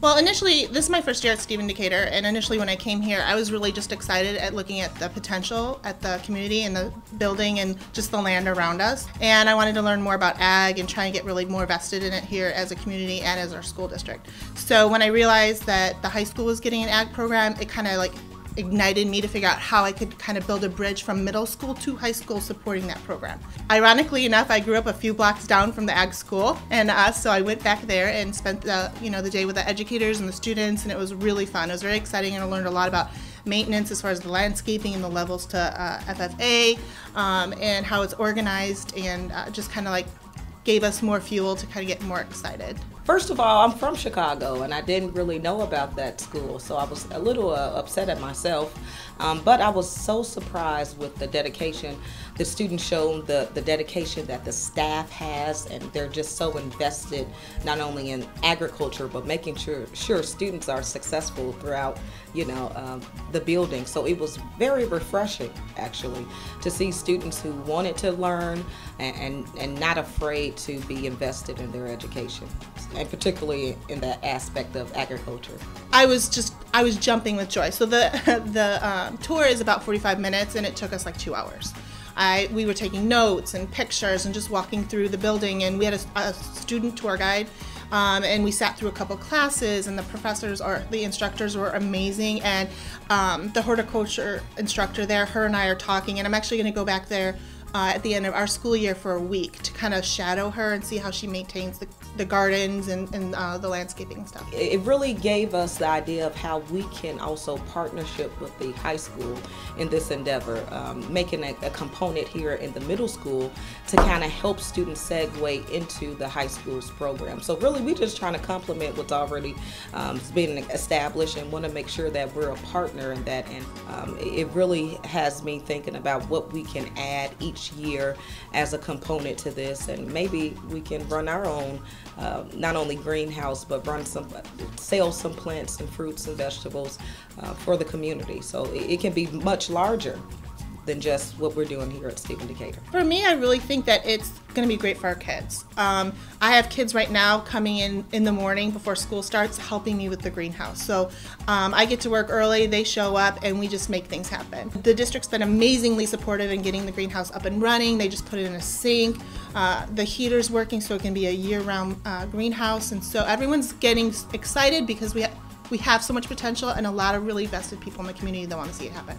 Well, initially, this is my first year at Stephen Decatur, and initially when I came here, I was really just excited at looking at the potential at the community and the building and just the land around us. And I wanted to learn more about ag and try and get really more vested in it here as a community and as our school district. So when I realized that the high school was getting an ag program, it kind of like ignited me to figure out how I could kind of build a bridge from middle school to high school supporting that program. Ironically enough, I grew up a few blocks down from the ag school, and uh, so I went back there and spent the you know the day with the educators and the students, and it was really fun. It was very exciting, and I learned a lot about maintenance as far as the landscaping and the levels to uh, FFA um, and how it's organized, and uh, just kind of like gave us more fuel to kind of get more excited. First of all, I'm from Chicago and I didn't really know about that school, so I was a little uh, upset at myself. Um, but I was so surprised with the dedication the students showed, the, the dedication that the staff has, and they're just so invested not only in agriculture but making sure sure students are successful throughout, you know, um, the building. So it was very refreshing actually to see students who wanted to learn and, and, and not afraid to be invested in their education and particularly in that aspect of agriculture. I was just I was jumping with joy. So the the um, tour is about 45 minutes, and it took us like two hours. I we were taking notes and pictures and just walking through the building, and we had a, a student tour guide. Um, and we sat through a couple classes, and the professors or the instructors were amazing. And um, the horticulture instructor there, her and I are talking, and I'm actually going to go back there uh, at the end of our school year for a week to kind of shadow her and see how she maintains the, the gardens and, and uh, the landscaping stuff. It really gave us the idea of how we can also partnership with the high school in this endeavor, um, making a, a, component here in the middle school to kind of help students segue into the high school's program. So really we're just trying to complement what's already um, being established and want to make sure that we're a partner in that and um, it really has me thinking about what we can add each year as a component to this, and maybe we can run our own, uh, not only greenhouse, but run some, sell some plants and fruits and vegetables uh, for the community. So it, it can be much larger than just what we're doing here at Stephen Decatur. For me, I really think that it's going to be great for our kids. Um, I have kids right now coming in in the morning before school starts helping me with the greenhouse. So um, I get to work early, they show up, and we just make things happen. The district's been amazingly supportive in getting the greenhouse up and running. They just put it in a sink. Uh, the heater's working so it can be a year-round uh, greenhouse, and so everyone's getting excited because we, ha we have so much potential and a lot of really vested people in the community that want to see it happen.